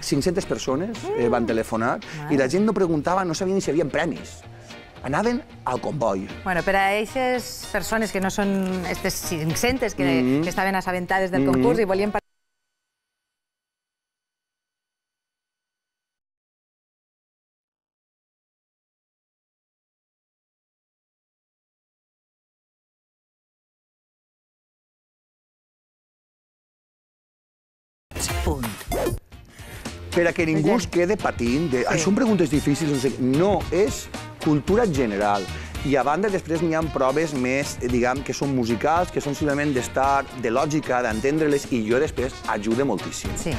500 persones eh, van telefonar i la gent no preguntava, no sabia ni si hi havia premis. Anaven al comboi. Bueno, per a aquestes persones que no són aquestes 500 que, Mhm. que estaven assabentades del concurs i volien participar Punt. Per a que ningú es quede patint, de, sí. són preguntes difícils, no, sé, no, és cultura general. I a banda, després n'hi ha proves més, eh, diguem, que són musicals, que són simplement d'estar, de lògica, d'entendre-les, i jo després ajude moltíssim. Sí.